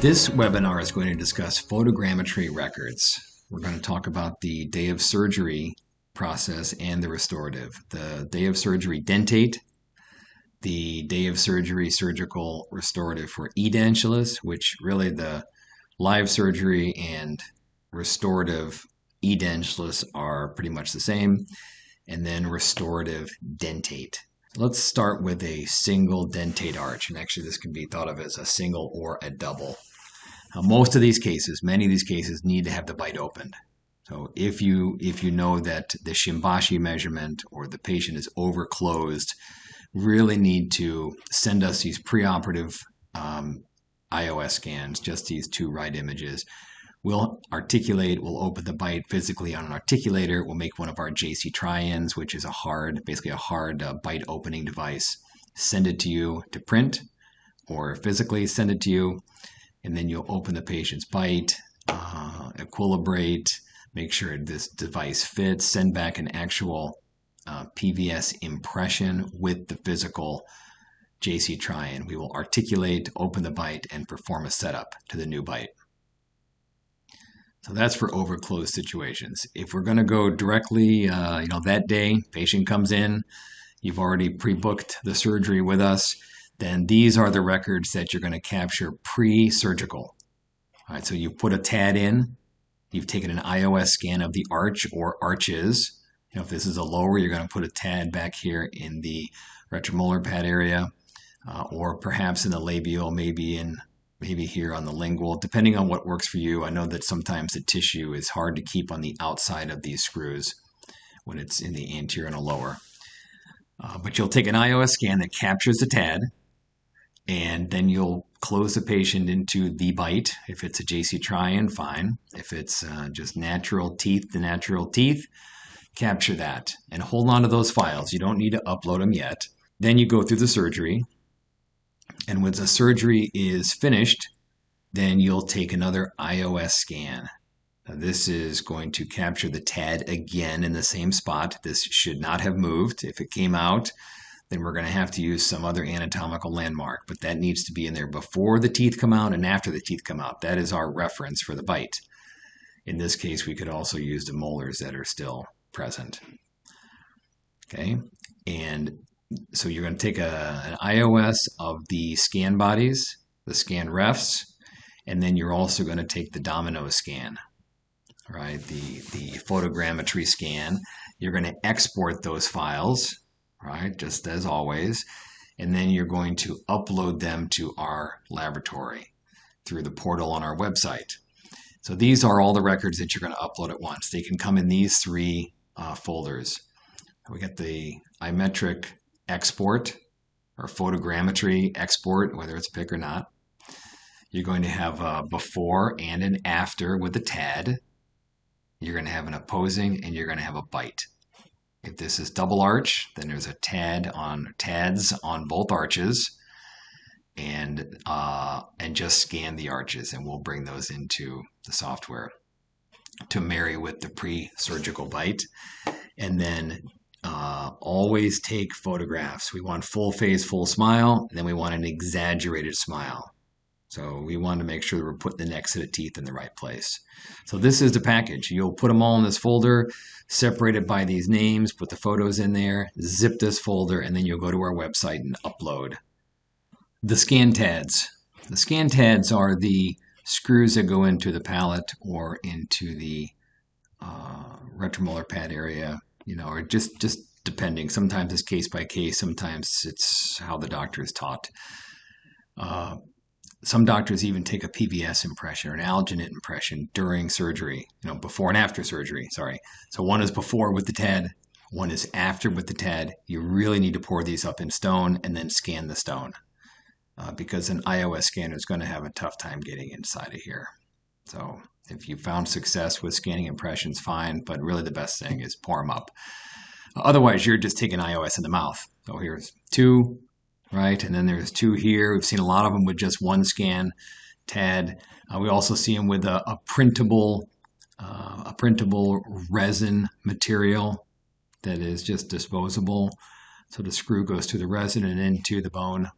This webinar is going to discuss photogrammetry records. We're going to talk about the day of surgery process and the restorative. The day of surgery dentate, the day of surgery surgical restorative for edentulous, which really the live surgery and restorative edentulous are pretty much the same, and then restorative dentate. Let's start with a single dentate arch, and actually this can be thought of as a single or a double. Now, most of these cases, many of these cases, need to have the bite opened. So if you if you know that the Shimbashi measurement or the patient is overclosed, really need to send us these preoperative um, IOS scans, just these two right images. We'll articulate, we'll open the bite physically on an articulator. We'll make one of our JC try-ins, which is a hard, basically a hard uh, bite opening device. Send it to you to print or physically send it to you. And then you'll open the patient's bite, uh, equilibrate, make sure this device fits, send back an actual uh, PVS impression with the physical JC try-in. We will articulate, open the bite, and perform a setup to the new bite. So that's for overclosed situations. If we're going to go directly, uh, you know, that day, patient comes in, you've already pre-booked the surgery with us, then these are the records that you're going to capture pre-surgical. All right, so you put a TAD in, you've taken an IOS scan of the arch or arches. You know, if this is a lower, you're going to put a TAD back here in the retromolar pad area, uh, or perhaps in the labial, maybe in maybe here on the lingual, depending on what works for you. I know that sometimes the tissue is hard to keep on the outside of these screws when it's in the anterior and a lower. Uh, but you'll take an IOS scan that captures the TAD, and then you'll close the patient into the bite. If it's a JC try-in, fine. If it's uh, just natural teeth, the natural teeth, capture that and hold on to those files. You don't need to upload them yet. Then you go through the surgery. And when the surgery is finished, then you'll take another IOS scan. Now, this is going to capture the TAD again in the same spot. This should not have moved. If it came out, then we're going to have to use some other anatomical landmark, but that needs to be in there before the teeth come out and after the teeth come out. That is our reference for the bite. In this case, we could also use the molars that are still present. Okay, and so you're going to take a, an IOS of the scan bodies, the scan refs, and then you're also going to take the domino scan, right? The, the photogrammetry scan. You're going to export those files, right? Just as always. And then you're going to upload them to our laboratory through the portal on our website. So these are all the records that you're going to upload at once. They can come in these three uh, folders. We get the iMetric export or photogrammetry export, whether it's PIC or not. You're going to have a before and an after with the TAD. You're going to have an opposing and you're going to have a bite. If this is double arch, then there's a TAD on TADs on both arches and uh, and just scan the arches and we'll bring those into the software to marry with the pre-surgical bite and then uh, always take photographs. We want full face, full smile, and then we want an exaggerated smile. So we want to make sure we're putting the next set of teeth in the right place. So this is the package. You'll put them all in this folder, separated by these names, put the photos in there, zip this folder, and then you'll go to our website and upload. The scan TADs. The scan TADs are the screws that go into the palate or into the uh, retromolar pad area you know, or just just depending. Sometimes it's case by case. Sometimes it's how the doctor is taught. Uh, some doctors even take a PVS impression or an alginate impression during surgery, you know, before and after surgery. Sorry. So one is before with the TAD, one is after with the TAD. You really need to pour these up in stone and then scan the stone uh, because an IOS scanner is going to have a tough time getting inside of here. So if you found success with scanning impressions, fine, but really the best thing is pour them up. Otherwise, you're just taking IOS in the mouth. So here's two, right? And then there's two here. We've seen a lot of them with just one scan TAD. Uh, we also see them with a, a printable, uh, a printable resin material that is just disposable. So the screw goes to the resin and into the bone.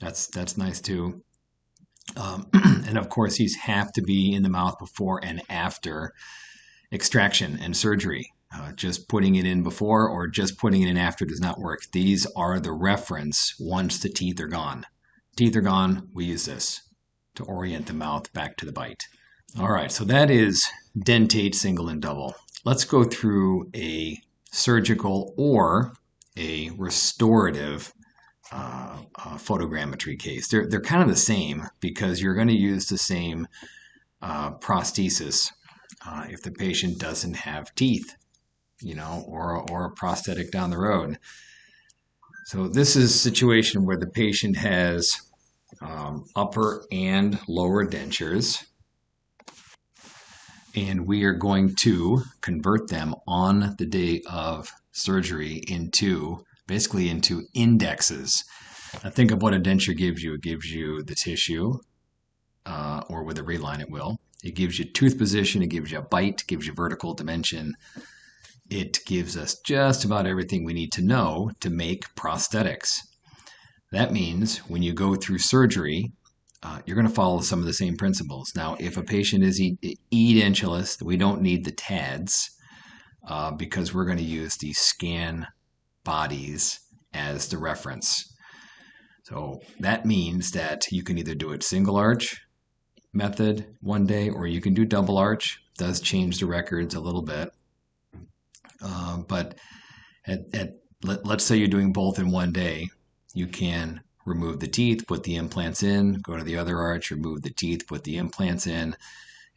That's that's nice too. Um, and of course, these have to be in the mouth before and after extraction and surgery. Uh, just putting it in before or just putting it in after does not work. These are the reference once the teeth are gone. Teeth are gone, we use this to orient the mouth back to the bite. All right, so that is dentate single and double. Let's go through a surgical or a restorative uh, uh, photogrammetry case. They're, they're kind of the same because you're going to use the same uh, prosthesis uh, if the patient doesn't have teeth, you know, or, or a prosthetic down the road. So this is a situation where the patient has um, upper and lower dentures. And we are going to convert them on the day of surgery into basically into indexes. Now think of what a denture gives you. It gives you the tissue, uh, or with a reline it will. It gives you tooth position, it gives you a bite, gives you vertical dimension. It gives us just about everything we need to know to make prosthetics. That means when you go through surgery, uh, you're going to follow some of the same principles. Now, if a patient is edentulous, we don't need the TADS uh, because we're going to use the scan bodies as the reference. So that means that you can either do it single arch method one day or you can do double arch. It does change the records a little bit. Uh, but at, at let, let's say you're doing both in one day, you can remove the teeth, put the implants in, go to the other arch, remove the teeth, put the implants in,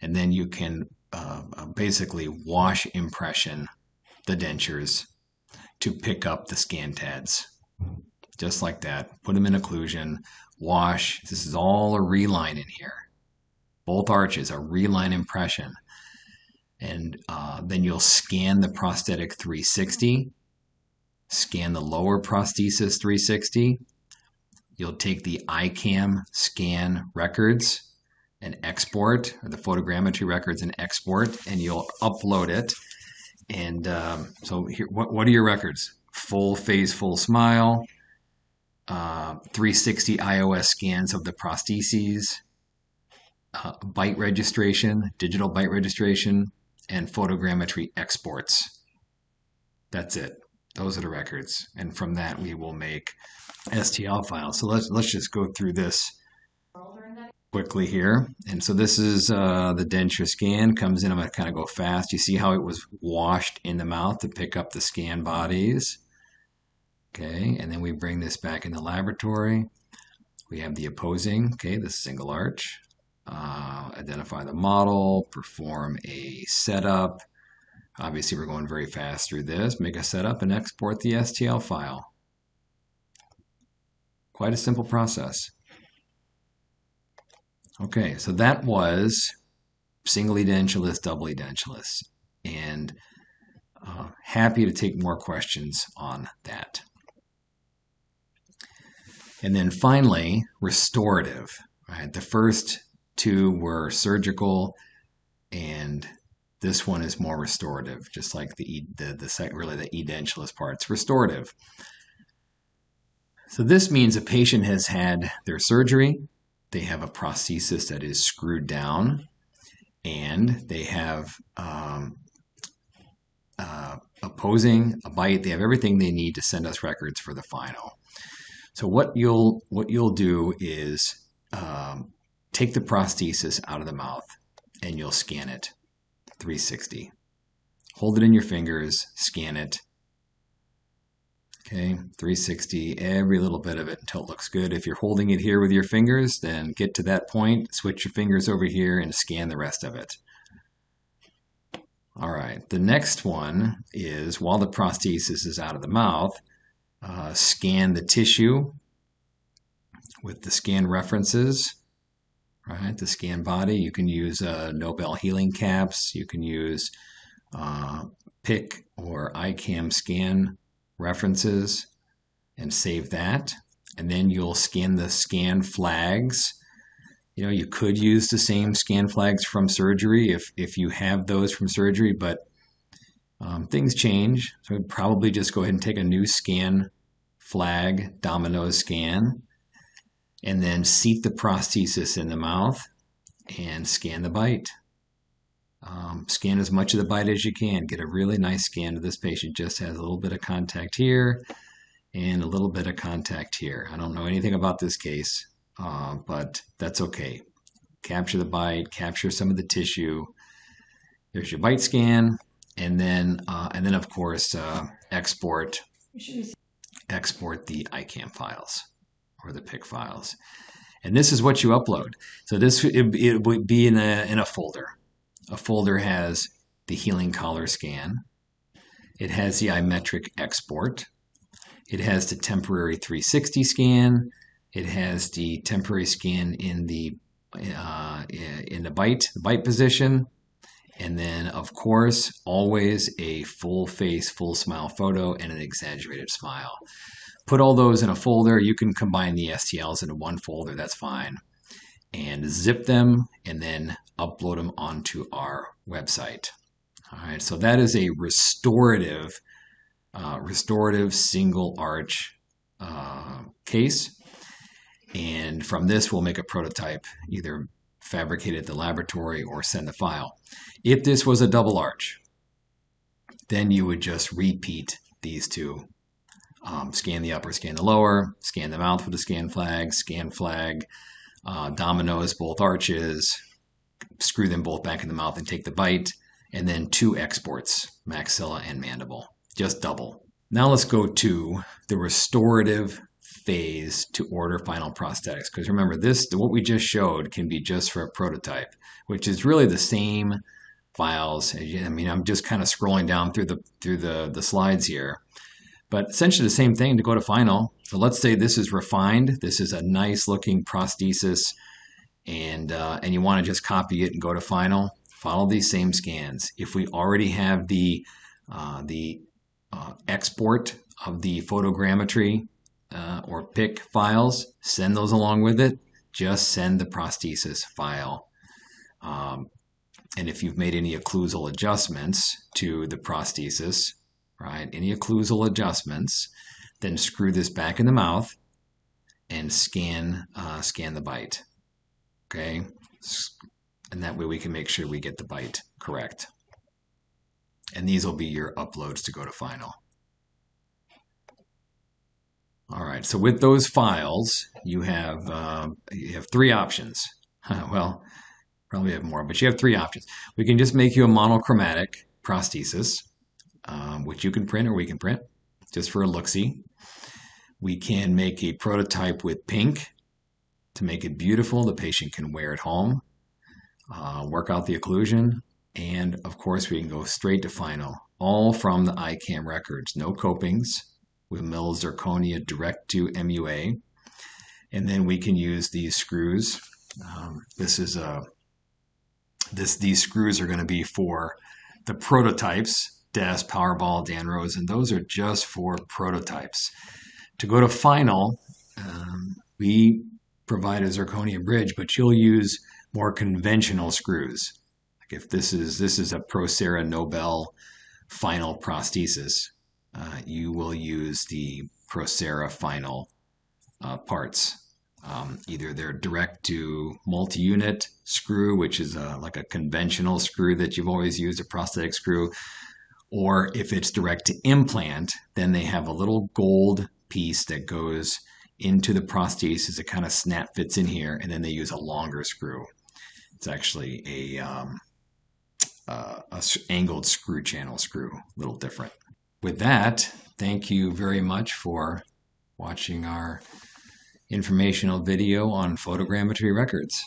and then you can uh, uh, basically wash impression the dentures to pick up the scan TADs. Just like that. Put them in occlusion, wash. This is all a reline in here. Both arches, a reline impression. And uh, then you'll scan the prosthetic 360 scan the lower prosthesis 360. You'll take the iCam scan records and export, or the photogrammetry records and export, and you'll upload it. And um, so, here, what, what are your records? Full face, full smile, uh, 360 iOS scans of the prostheses, uh, bite registration, digital bite registration, and photogrammetry exports. That's it. Those are the records. And from that, we will make STL files. So let's, let's just go through this quickly here. And so this is uh, the denture scan comes in. I'm going to kind of go fast. You see how it was washed in the mouth to pick up the scan bodies. Okay, and then we bring this back in the laboratory. We have the opposing, okay, the single arch. Uh, identify the model, perform a setup, Obviously, we're going very fast through this. Make a setup and export the STL file. Quite a simple process. Okay, so that was single edentulous, double edentulous. And uh, happy to take more questions on that. And then finally, restorative. Right? The first two were surgical and this one is more restorative, just like the the, the really the edentulous part. It's restorative. So this means a patient has had their surgery, they have a prosthesis that is screwed down, and they have um, uh, opposing, a bite. They have everything they need to send us records for the final. So what you'll what you'll do is take the prosthesis out of the mouth and you'll scan it. 360. Hold it in your fingers, scan it. Okay, 360, every little bit of it until it looks good. If you're holding it here with your fingers, then get to that point, switch your fingers over here and scan the rest of it. All right, the next one is while the prosthesis is out of the mouth, uh, scan the tissue with the scan references right? The scan body, you can use uh, Nobel healing caps, you can use uh, PIC or iCam scan references and save that. And then you'll scan the scan flags. You know, you could use the same scan flags from surgery if, if you have those from surgery, but um, things change. So I'd probably just go ahead and take a new scan flag, domino scan, and then seat the prosthesis in the mouth and scan the bite. Um, scan as much of the bite as you can. Get a really nice scan of this patient. Just has a little bit of contact here and a little bit of contact here. I don't know anything about this case, uh, but that's okay. Capture the bite, capture some of the tissue. There's your bite scan, and then uh, and then of course uh, export export the ICAM files or the PIC files. And this is what you upload. So this it, it would be in a in a folder. A folder has the healing collar scan. It has the iMetric export. It has the temporary 360 scan. It has the temporary scan in the uh, in the bite, the bite position. And then, of course, always a full face, full smile photo and an exaggerated smile. Put all those in a folder. You can combine the STLs into one folder, that's fine. And zip them and then upload them onto our website. All right, so that is a restorative, uh, restorative single arch uh, case. And from this, we'll make a prototype, either fabricate at the laboratory or send the file. If this was a double arch, then you would just repeat these two. Um, scan the upper, scan the lower, scan the mouth with a scan flag, scan flag, uh, dominoes both arches, screw them both back in the mouth and take the bite, and then two exports, maxilla and mandible, just double. Now let's go to the restorative phase to order final prosthetics. Because remember, this what we just showed can be just for a prototype, which is really the same files. I mean, I'm just kind of scrolling down through the through the the slides here, but essentially the same thing to go to final. So let's say this is refined. This is a nice looking prosthesis, and uh, and you want to just copy it and go to final. Follow these same scans. If we already have the uh, the uh, export of the photogrammetry uh, or PIC files, send those along with it. Just send the prosthesis file. Um, and if you've made any occlusal adjustments to the prosthesis, right, any occlusal adjustments, then screw this back in the mouth and scan uh, scan the bite. Okay, and that way we can make sure we get the bite correct. And these will be your uploads to go to final. All right, so with those files, you have uh, you have three options. well, probably have more, but you have three options. We can just make you a monochromatic prosthesis, um, which you can print or we can print, just for a look-see. We can make a prototype with pink to make it beautiful. The patient can wear it home, uh, work out the occlusion, and of course we can go straight to final, all from the ICAM records, no copings, with mill zirconia direct to MUA. And then we can use these screws. Um, this is a this these screws are going to be for the prototypes, DAS, Powerball, Danrose, and those are just for prototypes. To go to final, um, we provide a zirconia bridge, but you'll use more conventional screws. Like if this is this is a Procera Nobel final prosthesis, uh, you will use the Procera final uh, parts. Um, either they're direct to multi-unit screw, which is a, like a conventional screw that you've always used, a prosthetic screw, or if it's direct to implant, then they have a little gold piece that goes into the prosthesis. It kind of snap fits in here, and then they use a longer screw. It's actually a, um, uh, a angled screw channel screw, a little different with that, thank you very much for watching our informational video on photogrammetry records.